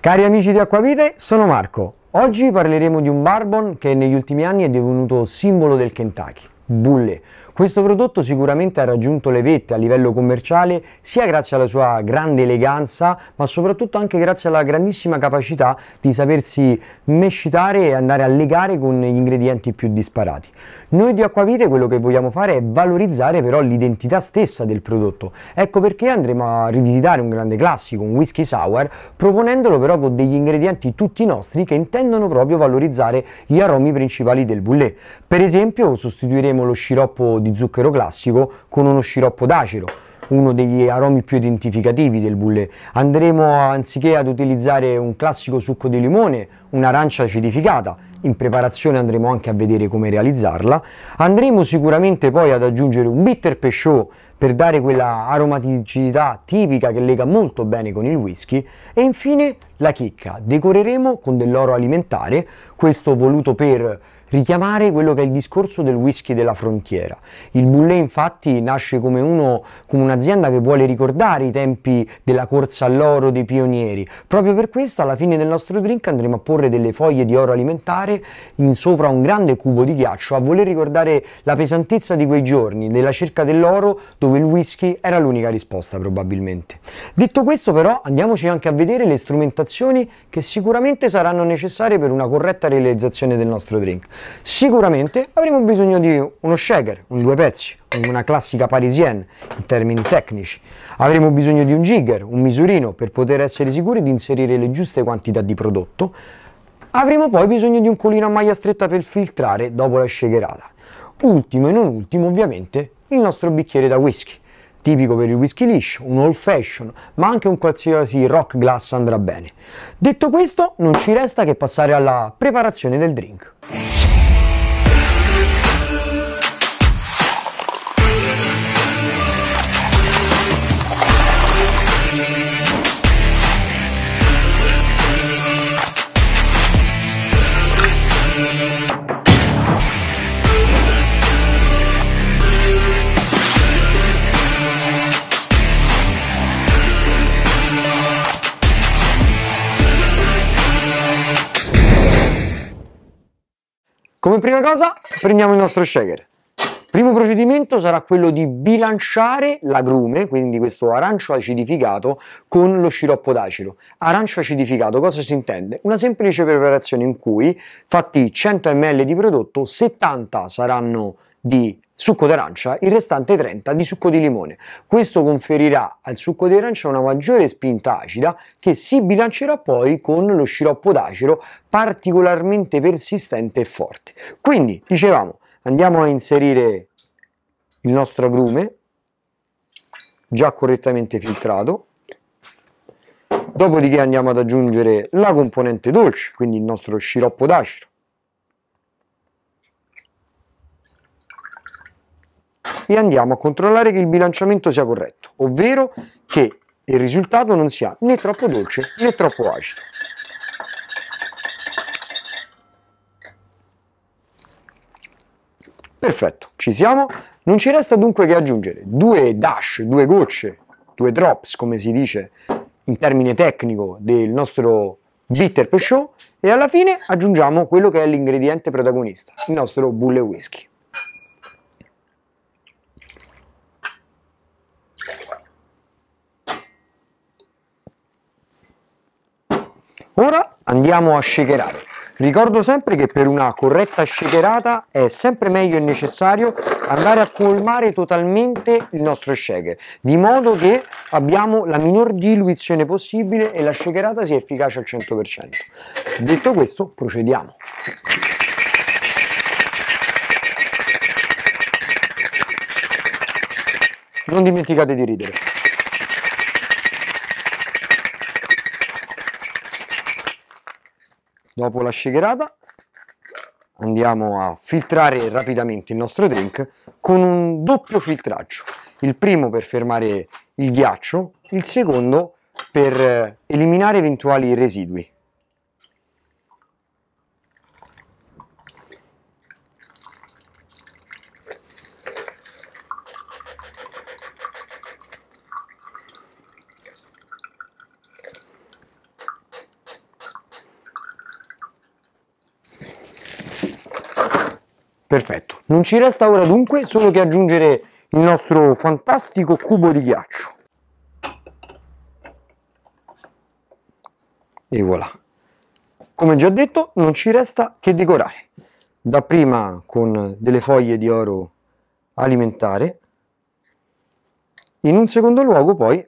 Cari amici di Acquavite, sono Marco. Oggi parleremo di un bourbon che negli ultimi anni è divenuto simbolo del Kentucky. Bulle. Questo prodotto sicuramente ha raggiunto le vette a livello commerciale sia grazie alla sua grande eleganza ma soprattutto anche grazie alla grandissima capacità di sapersi mescitare e andare a legare con gli ingredienti più disparati. Noi di Acquavite quello che vogliamo fare è valorizzare però l'identità stessa del prodotto. Ecco perché andremo a rivisitare un grande classico, un whisky sour, proponendolo però con degli ingredienti tutti nostri che intendono proprio valorizzare gli aromi principali del boulet. Per esempio sostituiremo lo sciroppo di zucchero classico con uno sciroppo d'acero uno degli aromi più identificativi del boulet. Andremo anziché ad utilizzare un classico succo di limone, un'arancia acidificata, in preparazione andremo anche a vedere come realizzarla. Andremo sicuramente poi ad aggiungere un bitter pesciot per dare quella aromaticità tipica che lega molto bene con il whisky e infine la chicca. Decoreremo con dell'oro alimentare, questo voluto per richiamare quello che è il discorso del whisky della frontiera. Il Bullé infatti nasce come, uno, come un'azienda che vuole ricordare i tempi della corsa all'oro dei pionieri. Proprio per questo alla fine del nostro drink andremo a porre delle foglie di oro alimentare in sopra un grande cubo di ghiaccio a voler ricordare la pesantezza di quei giorni, della cerca dell'oro dove il whisky era l'unica risposta probabilmente. Detto questo però andiamoci anche a vedere le strumentazioni che sicuramente saranno necessarie per una corretta realizzazione del nostro drink. Sicuramente avremo bisogno di uno shaker, un due pezzi, una classica parisienne in termini tecnici. Avremo bisogno di un jigger, un misurino per poter essere sicuri di inserire le giuste quantità di prodotto. Avremo poi bisogno di un colino a maglia stretta per filtrare dopo la shakerata. Ultimo e non ultimo ovviamente il nostro bicchiere da whisky tipico per il whisky liscio, un old fashion, ma anche un qualsiasi rock glass andrà bene. Detto questo, non ci resta che passare alla preparazione del drink. Come prima cosa prendiamo il nostro shaker. Primo procedimento sarà quello di bilanciare l'agrume, quindi questo arancio acidificato, con lo sciroppo d'acero. Arancio acidificato cosa si intende? Una semplice preparazione in cui, fatti 100 ml di prodotto, 70 saranno di succo d'arancia, il restante 30 di succo di limone. Questo conferirà al succo di arancia una maggiore spinta acida che si bilancerà poi con lo sciroppo d'acero particolarmente persistente e forte. Quindi, dicevamo, andiamo a inserire il nostro agrume già correttamente filtrato dopodiché andiamo ad aggiungere la componente dolce quindi il nostro sciroppo d'acero e andiamo a controllare che il bilanciamento sia corretto, ovvero che il risultato non sia né troppo dolce né troppo acido. Perfetto, ci siamo. Non ci resta dunque che aggiungere due dash, due gocce, due drops, come si dice in termine tecnico, del nostro bitter pesciot e alla fine aggiungiamo quello che è l'ingrediente protagonista, il nostro bulle whisky. Ora andiamo a shakerare. Ricordo sempre che per una corretta shakerata è sempre meglio e necessario andare a colmare totalmente il nostro shaker, di modo che abbiamo la minor diluizione possibile e la shakerata sia efficace al 100%. Detto questo, procediamo. Non dimenticate di ridere. Dopo la shakerata andiamo a filtrare rapidamente il nostro drink con un doppio filtraggio. Il primo per fermare il ghiaccio, il secondo per eliminare eventuali residui. Perfetto, non ci resta ora dunque solo che aggiungere il nostro fantastico cubo di ghiaccio. E voilà. Come già detto, non ci resta che decorare. Dapprima con delle foglie di oro alimentare. In un secondo luogo poi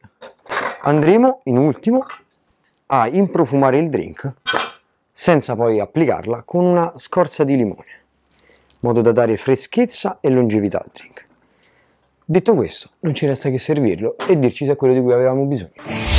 andremo in ultimo a improfumare il drink senza poi applicarla con una scorza di limone modo da dare freschezza e longevità al drink. Detto questo non ci resta che servirlo e dirci se è quello di cui avevamo bisogno